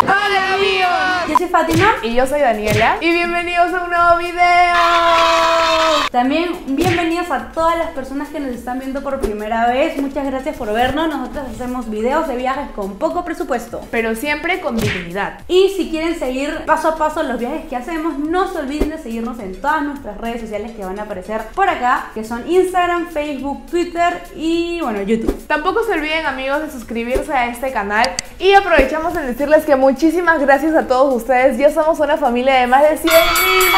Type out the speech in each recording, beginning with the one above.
Hola amigos, Yo soy Fátima. y yo soy Daniela y bienvenidos a un nuevo video. También bienvenidos a todas las personas que nos están viendo por primera vez. Muchas gracias por vernos. Nosotros hacemos videos de viajes con poco presupuesto. Pero siempre con dignidad. Y si quieren seguir paso a paso los viajes que hacemos, no se olviden de seguirnos en todas nuestras redes sociales que van a aparecer por acá, que son Instagram, Facebook, Twitter y bueno, YouTube. Tampoco se olviden amigos de suscribirse a este canal y aprovechamos en decirles que muchísimas gracias a todos ustedes. Ya somos una familia de más de 100 mil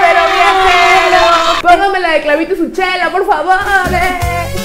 pero viajeros. Póngame la de clavito y su chela, por favor. eh.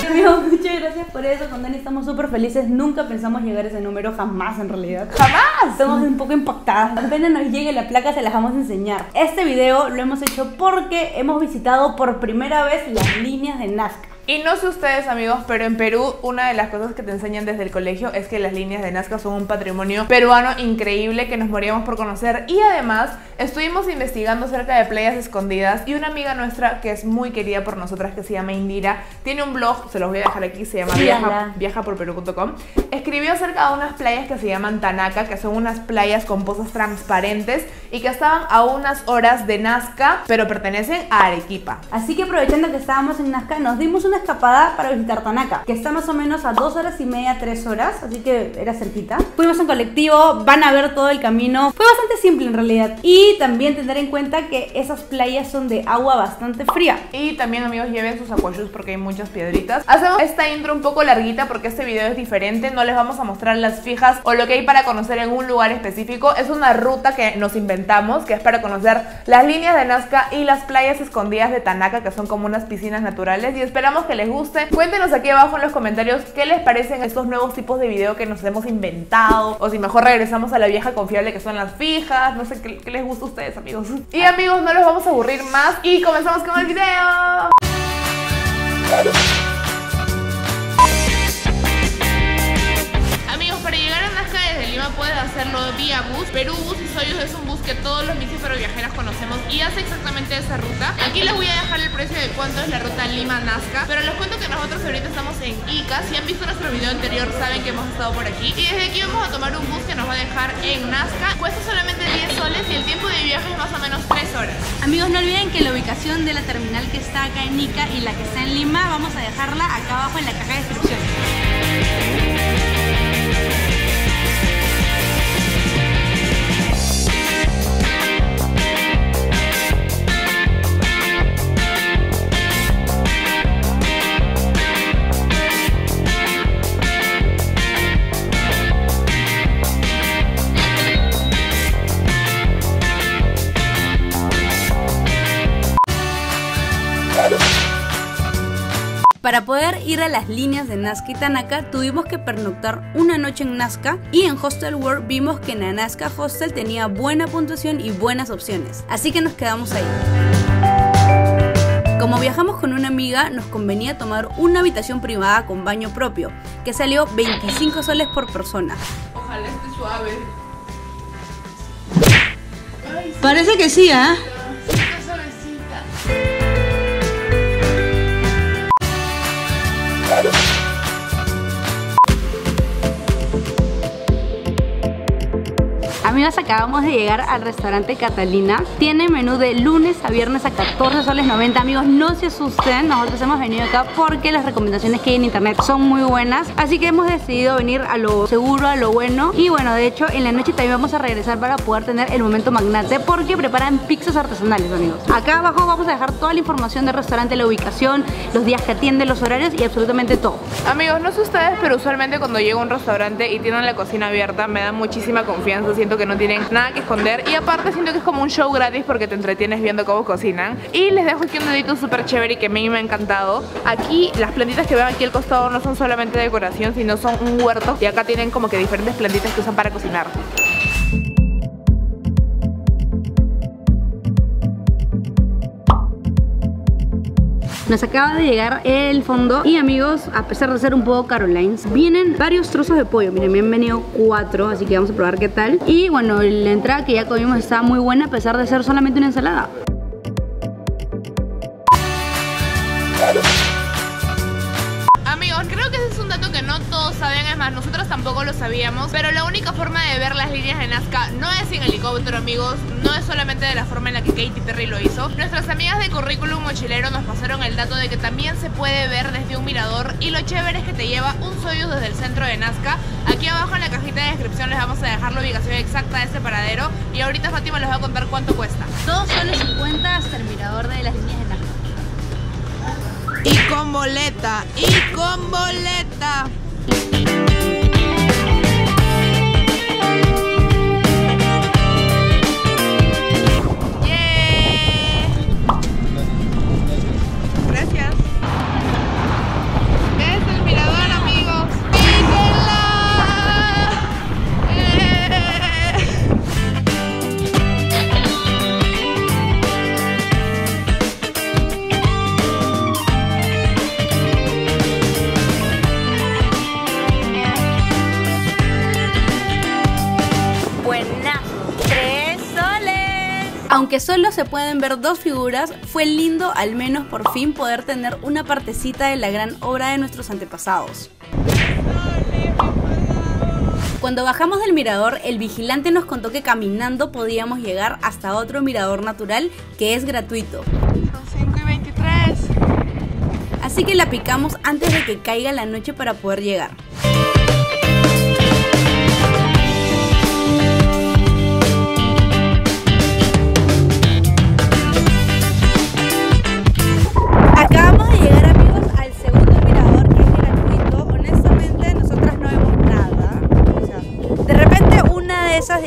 Amigos, muchas gracias por eso. Con Dani estamos súper felices. Nunca pensamos llegar a ese número, jamás en realidad. Jamás. Estamos un poco impactadas. Apenas nos llegue la placa, se las vamos a enseñar. Este video lo hemos hecho porque hemos visitado por primera vez las líneas de Nazca. Y no sé ustedes amigos, pero en Perú una de las cosas que te enseñan desde el colegio es que las líneas de Nazca son un patrimonio peruano increíble que nos moríamos por conocer. Y además estuvimos investigando acerca de playas escondidas y una amiga nuestra que es muy querida por nosotras que se llama Indira tiene un blog, se los voy a dejar aquí, se llama Síganla. viaja, viajaporperú.com escribió acerca de unas playas que se llaman Tanaka que son unas playas con pozas transparentes y que estaban a unas horas de Nazca pero pertenecen a Arequipa. Así que aprovechando que estábamos en Nazca, nos dimos una escapada para visitar Tanaka, que está más o menos a dos horas y media, tres horas, así que era cerquita. Fuimos en colectivo, van a ver todo el camino. Fue bastante simple en realidad. Y también tener en cuenta que esas playas son de agua bastante fría. Y también amigos lleven sus aquashoes porque hay muchas piedritas. Hacemos esta intro un poco larguita porque este video es diferente. No les vamos a mostrar las fijas o lo que hay para conocer en un lugar específico. Es una ruta que nos inventamos que es para conocer las líneas de Nazca y las playas escondidas de Tanaka que son como unas piscinas naturales. Y esperamos que les guste. Cuéntenos aquí abajo en los comentarios qué les parecen estos nuevos tipos de video que nos hemos inventado. O si mejor regresamos a la vieja confiable que son las fijas. No sé qué, qué les gusta a ustedes amigos. Y amigos, no los vamos a aburrir más. Y comenzamos con el video. Puedes hacerlo vía bus. Perú Bus y Soyuz es un bus que todos los pero viajeras conocemos y hace exactamente esa ruta. Aquí les voy a dejar el precio de cuánto es la ruta Lima-Nazca, pero les cuento que nosotros ahorita estamos en Ica. Si han visto nuestro video anterior saben que hemos estado por aquí. Y desde aquí vamos a tomar un bus que nos va a dejar en Nazca. Cuesta solamente 10 soles y el tiempo de viaje es más o menos 3 horas. Amigos, no olviden que la ubicación de la terminal que está acá en Ica y la que está en Lima, vamos a dejarla acá abajo en la caja de descripción. A las líneas de Nazca y Tanaka, tuvimos que pernoctar una noche en Nazca y en Hostel World vimos que en la Nazca Hostel tenía buena puntuación y buenas opciones, así que nos quedamos ahí. Como viajamos con una amiga, nos convenía tomar una habitación privada con baño propio, que salió 25 soles por persona. Ojalá esté suave. Parece que sí, ¿ah? Amigas, acabamos de llegar al restaurante Catalina. Tiene menú de lunes a viernes a 14 soles 90. Amigos, no se asusten. Nosotros hemos venido acá porque las recomendaciones que hay en internet son muy buenas. Así que hemos decidido venir a lo seguro, a lo bueno. Y bueno, de hecho, en la noche también vamos a regresar para poder tener el momento magnate porque preparan pizzas artesanales, amigos. Acá abajo vamos a dejar toda la información del restaurante, la ubicación, los días que atiende, los horarios y absolutamente todo. Amigos, no sé ustedes, pero usualmente cuando llego a un restaurante y tienen la cocina abierta me da muchísima confianza, siento que no tienen nada que esconder y aparte siento que es como un show gratis porque te entretienes viendo cómo cocinan. Y les dejo aquí un dedito súper chévere y que a mí me ha encantado. Aquí las plantitas que ven aquí al costado no son solamente decoración, sino son un huerto y acá tienen como que diferentes plantitas que usan para cocinar. Nos acaba de llegar el fondo y amigos, a pesar de ser un poco Carolines, vienen varios trozos de pollo. Miren, me han venido cuatro, así que vamos a probar qué tal. Y bueno, la entrada que ya comimos está muy buena a pesar de ser solamente una ensalada. Sabíamos, pero la única forma de ver las líneas de Nazca no es en helicóptero, amigos, no es solamente de la forma en la que Katy Perry lo hizo. Nuestras amigas de Currículum Mochilero nos pasaron el dato de que también se puede ver desde un mirador y lo chévere es que te lleva un Soyuz desde el centro de Nazca. Aquí abajo en la cajita de descripción les vamos a dejar la ubicación exacta de este paradero y ahorita Fátima les va a contar cuánto cuesta. 2 soles 50 hasta el mirador de las líneas de Nazca. Y con boleta, y con boleta. Solo se pueden ver dos figuras, fue lindo al menos por fin poder tener una partecita de la gran obra de nuestros antepasados. Cuando bajamos del mirador, el vigilante nos contó que caminando podíamos llegar hasta otro mirador natural que es gratuito. Son 5 y 23. Así que la picamos antes de que caiga la noche para poder llegar.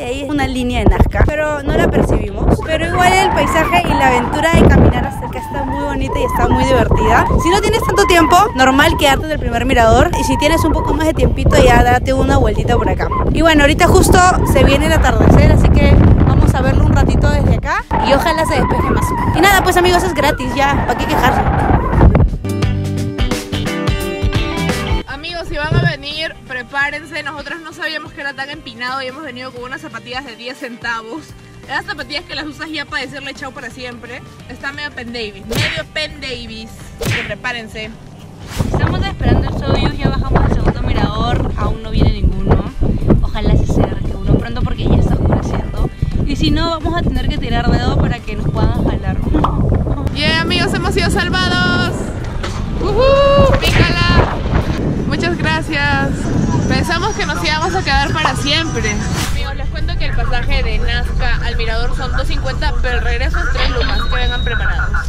Ahí es una línea de Nazca, pero no la percibimos. Pero igual el paisaje y la aventura de caminar hasta acá está muy bonita y está muy divertida. Si no tienes tanto tiempo, normal quedarte en el primer mirador. Y si tienes un poco más de tiempito, ya date una vueltita por acá. Y bueno, ahorita justo se viene el atardecer, así que vamos a verlo un ratito desde acá y ojalá se despeje más. Y nada, pues amigos, es gratis ya, ¿para qué quejarse? Prepárense. Nosotros no sabíamos que era tan empinado y hemos venido con unas zapatillas de 10 centavos. Esas zapatillas que las usas ya para decirle chao para siempre. Está medio Pen Davis. Medio Pen Davis. Que prepárense. Estamos esperando el Soyuz, ya bajamos al segundo mirador, aún no viene ninguno. Ojalá se acerque uno pronto porque ya está oscureciendo. Y si no, vamos a tener que tirar dedo para que nos puedan jalar. Yeah, amigos, hemos sido salvados. ¡Uhú! ¡Pícala! Muchas gracias. Pensamos que nos íbamos a quedar para siempre. Amigos, les cuento que el pasaje de Nazca al mirador son 2.50, pero el regreso es 3 lucas. Que vengan preparados.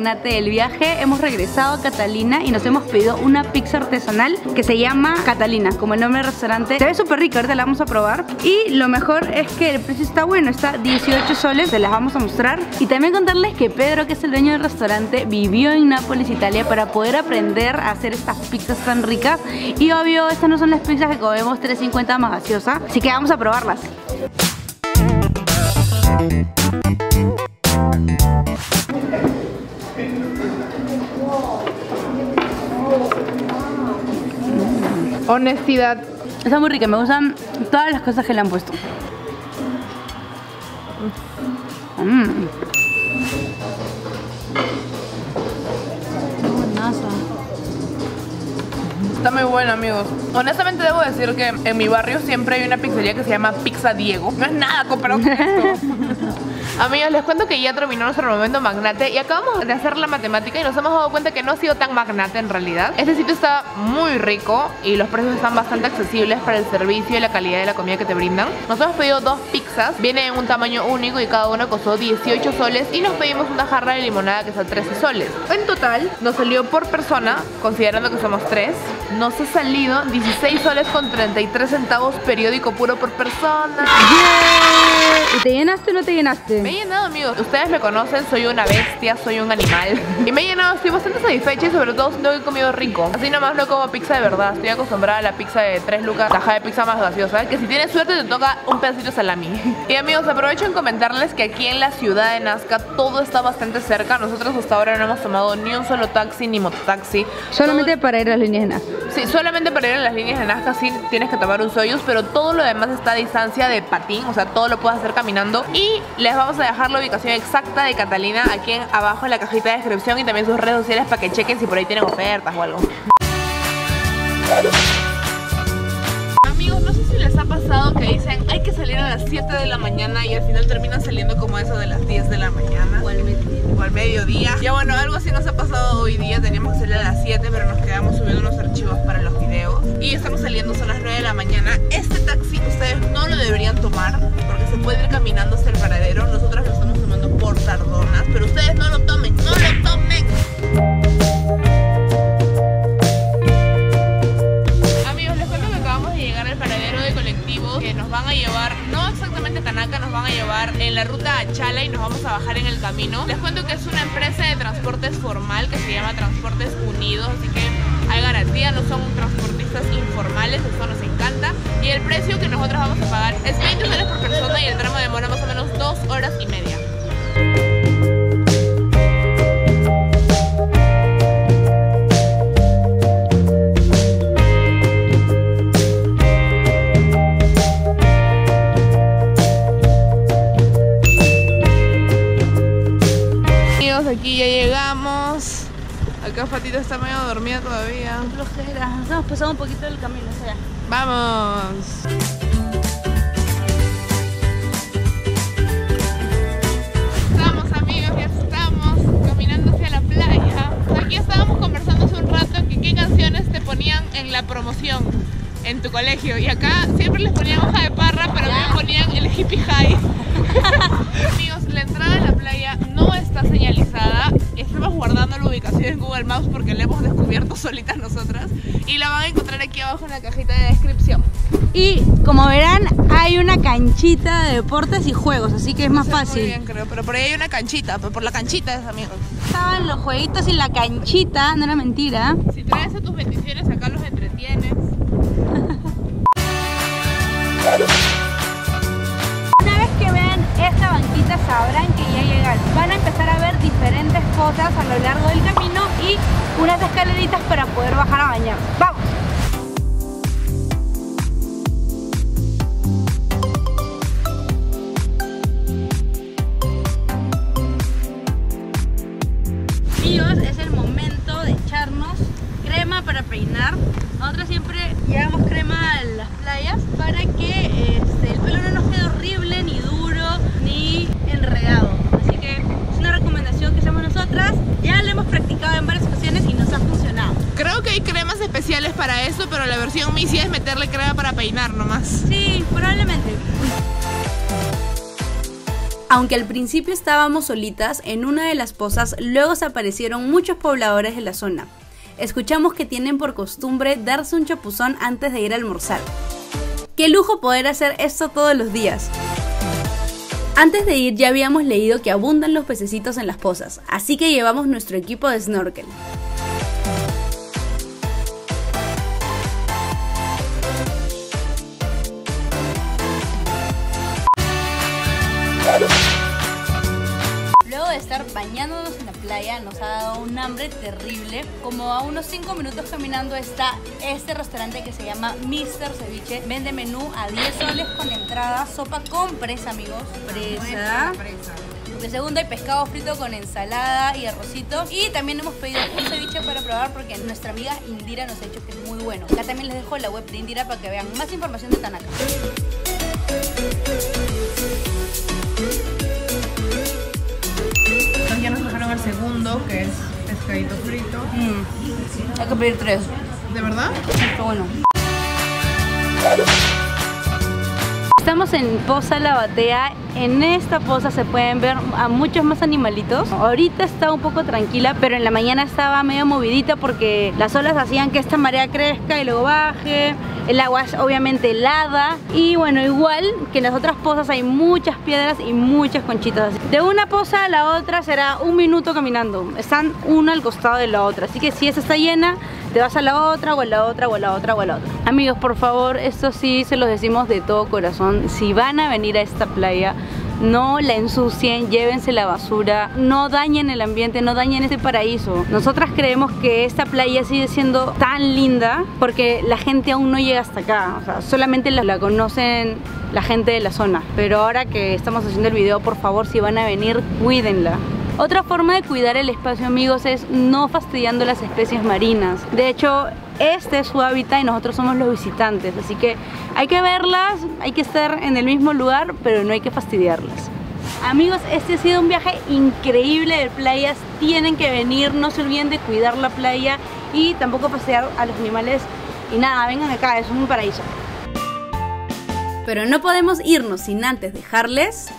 Magnate del viaje. Hemos regresado a Catalina y nos hemos pedido una pizza artesanal que se llama Catalina, como el nombre del restaurante. Se ve súper rica, ahorita la vamos a probar. Y lo mejor es que el precio está bueno, está 18 soles, se las vamos a mostrar. Y también contarles que Pedro, que es el dueño del restaurante, vivió en Nápoles, Italia, para poder aprender a hacer estas pizzas tan ricas. Y obvio, estas no son las pizzas que comemos 3.50 más gaseosa, así que vamos a probarlas. Honestidad. Está muy rica, me gustan todas las cosas que le han puesto. Mm. Buenazo. Está muy bueno, amigos. Honestamente debo decir que en mi barrio siempre hay una pizzería que se llama Pizza Diego. No es nada comparado con esto. amigos, les cuento que ya terminó nuestro momento magnate y acabamos de hacer la matemática y nos hemos dado cuenta que no ha sido tan magnate en realidad. Este sitio está muy rico y los precios están bastante accesibles para el servicio y la calidad de la comida que te brindan. Nos hemos pedido dos pizzas, vienen en un tamaño único y cada una costó 18 soles y nos pedimos una jarra de limonada que está 13 soles. En total nos salió por persona, considerando que somos tres, Nos ha salido 16 soles con 33 centavos periódico puro por persona. ¿Y te llenaste o no te llenaste? Me he llenado, amigos. Ustedes me conocen, soy una bestia, soy un animal. Y me he llenado, estoy bastante satisfecha y sobre todo siento que he comido rico. Así nomás no como pizza de verdad. Estoy acostumbrada a la pizza de 3 lucas, caja de pizza más gaseosa. Que si tienes suerte te toca un pedacito de salami. Y amigos, aprovecho en comentarles que aquí en la ciudad de Nazca todo está bastante cerca. Nosotros hasta ahora no hemos tomado ni un solo taxi ni mototaxi. Solamente para ir a las líneas de Nazca. Sí, solamente para ir en las líneas de Nazca sí tienes que tomar un Soyuz, pero todo lo demás está a distancia de patín, o sea, todo lo puedes hacer caminando. Y les vamos a dejar la ubicación exacta de Catalina aquí abajo en la cajita de descripción y también sus redes sociales para que chequen si por ahí tienen ofertas o algo. Amigos, no sé si les ha pasado que dicen salir a las 7 de la mañana y al final terminan saliendo como eso de las 10 de la mañana. O al mediodía. Ya bueno, algo así nos ha pasado hoy día. Teníamos que salir a las 7, pero nos quedamos subiendo unos archivos para los videos. Y estamos saliendo, son las 9 de la mañana. Este taxi ustedes no lo deberían tomar porque se puede ir caminando hasta el paradero. Nosotros lo estamos tomando por tardonas, pero ustedes no lo tomen, no lo tomen. Les cuento que es una empresa de transportes formal que se llama Transportes Unidos, así que hay garantía, no son transportistas informales, eso nos encanta. Y el precio que nosotros vamos a pagar es 20 dólares por persona y el tramo demora más o menos 2 horas y media. Acá Fatita está medio dormida todavía. Flojera, nos hemos pasado un poquito del camino, o sea. Vamos. Estamos amigos, ya estamos caminando hacia la playa. Aquí estábamos conversando hace un rato que qué canciones te ponían en la promoción en tu colegio. Y acá siempre les ponían hoja de parra, pero me ponían el hippie high. amigos, la entrada a la playa no está señalizada. Estamos guardando la ubicación en Google Maps porque la hemos descubierto solitas nosotras. Y la van a encontrar aquí abajo en la cajita de descripción. Y como verán, hay una canchita de deportes y juegos, así que es más No sé muy fácil. bien, creo, pero por ahí hay una canchita, pero por la canchita es, amigos. Estaban los jueguitos y la canchita, no era mentira. Si traes a tus bendiciones, acá los entretienes. Una vez que vean esta banquita sabrán que ya llegaron. Van a empezar a ver cosas a lo largo del camino y unas escaleritas para poder bajar a bañar. ¡Vamos! Amigos, es el momento de echarnos crema para peinar. Nosotros siempre llevamos crema a las playas para que este, el pelo no nos quede horrible, ni duro, ni enredado. Así que es una recomendación que hacemos nosotras. Ya lo hemos practicado en varias ocasiones y nos ha funcionado. Creo que hay cremas especiales para eso, pero la versión Missy es meterle crema para peinar nomás. Sí, probablemente. Aunque al principio estábamos solitas en una de las pozas, luego se aparecieron muchos pobladores de la zona. Escuchamos que tienen por costumbre darse un chapuzón antes de ir a almorzar. Qué lujo poder hacer esto todos los días. Antes de ir ya habíamos leído que abundan los pececitos en las pozas, así que llevamos nuestro equipo de snorkel. Playa nos ha dado un hambre terrible. Como a unos 5 minutos caminando está este restaurante que se llama Mr. Ceviche. Vende menú a 10 soles con entrada, sopa con presa, amigos. Presa. De segundo hay pescado frito con ensalada y arrocito. Y también hemos pedido un ceviche para probar porque nuestra amiga Indira nos ha dicho que es muy bueno. Acá también les dejo la web de Indira para que vean más información de Tanaka. Pescadito frito. Hay que pedir tres. ¿De verdad? Está bueno. Estamos en Poza La Batea. En esta poza se pueden ver a muchos más animalitos. Ahorita está un poco tranquila, pero en la mañana estaba medio movidita porque las olas hacían que esta marea crezca y luego baje. El agua es obviamente helada. Y bueno, igual que en las otras pozas hay muchas piedras y muchas conchitas. De una poza a la otra será un minuto caminando. Están una al costado de la otra. Así que si esa está llena, te vas a la otra o a la otra o a la otra o a la otra. Amigos, por favor, esto sí se los decimos de todo corazón. Si van a venir a esta playa, no la ensucien, llévense la basura, no dañen el ambiente, no dañen este paraíso. Nosotras creemos que esta playa sigue siendo tan linda porque la gente aún no llega hasta acá, o sea, solamente la, la conocen la gente de la zona. Pero ahora que estamos haciendo el video, por favor, si van a venir, cuídenla. Otra forma de cuidar el espacio amigos es no fastidiando las especies marinas. De hecho, este es su hábitat y nosotros somos los visitantes, así que hay que verlas, hay que estar en el mismo lugar, pero no hay que fastidiarlas. Amigos, este ha sido un viaje increíble de playas, tienen que venir, no se olviden de cuidar la playa y tampoco pasear a los animales y nada, vengan acá, es un paraíso. Pero no podemos irnos sin antes dejarles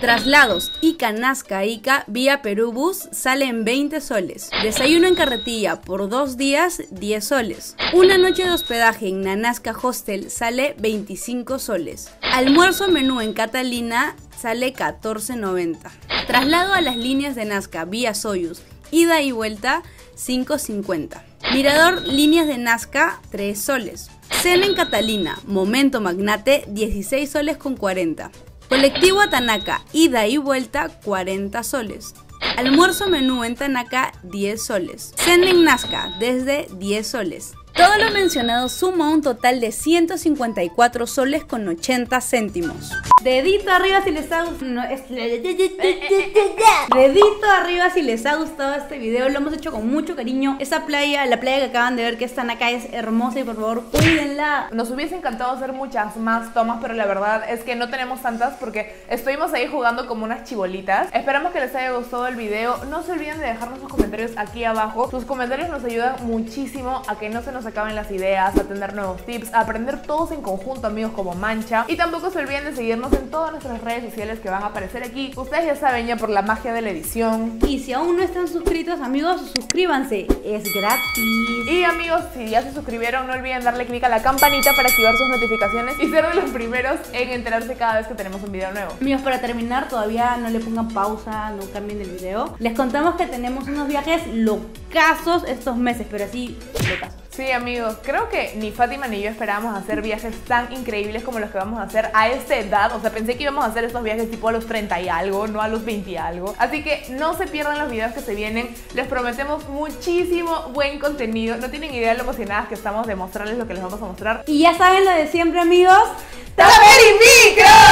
Traslados Ica Nazca Ica vía Perúbus sale en 20 soles. Desayuno en carretilla por dos días 10 soles. Una noche de hospedaje en Nanasca Hostel sale 25 soles. Almuerzo menú en Catalina sale 14.90. Traslado a las líneas de Nazca vía Soyuz ida y vuelta 5.50. Mirador líneas de Nazca 3 soles. Cena en Catalina, momento magnate 16 soles con 40. Colectivo a Tanaka, ida y vuelta 40 soles. Almuerzo menú en Tanaka 10 soles. En Nazca desde 10 soles. Todo lo mencionado suma un total de 154 soles con 80 céntimos. Dedito arriba si les ha gustado. Dedito arriba si les ha gustado este video. Lo hemos hecho con mucho cariño. Esa playa, la playa que acaban de ver que están acá es hermosa y por favor cuídenla. Nos hubiese encantado hacer muchas más tomas, pero la verdad es que no tenemos tantas porque estuvimos ahí jugando como unas chibolitas. Esperamos que les haya gustado el video. No se olviden de dejarnos sus comentarios aquí abajo. Sus comentarios nos ayudan muchísimo a que no se nos acaben las ideas, a tener nuevos tips, a aprender todos en conjunto, amigos, como Mancha. Y tampoco se olviden de seguirnos en todas nuestras redes sociales que van a aparecer aquí. Ustedes ya saben ya por la magia de la edición. Y si aún no están suscritos, amigos, suscríbanse. Es gratis. Y amigos, si ya se suscribieron, no olviden darle clic a la campanita para activar sus notificaciones y ser de los primeros en enterarse cada vez que tenemos un video nuevo. Amigos, para terminar, todavía no le pongan pausa, no cambien el video. Les contamos que tenemos unos viajes locazos estos meses, pero así, locazos. Sí, amigos, creo que ni Fátima ni yo esperábamos hacer viajes tan increíbles como los que vamos a hacer a esta edad. O sea, pensé que íbamos a hacer estos viajes tipo a los 30 y algo, no a los 20 y algo. Así que no se pierdan los videos que se vienen. Les prometemos muchísimo buen contenido. No tienen idea de lo emocionadas que estamos de mostrarles lo que les vamos a mostrar. Y ya saben lo de siempre, amigos. ¡Taper y micro!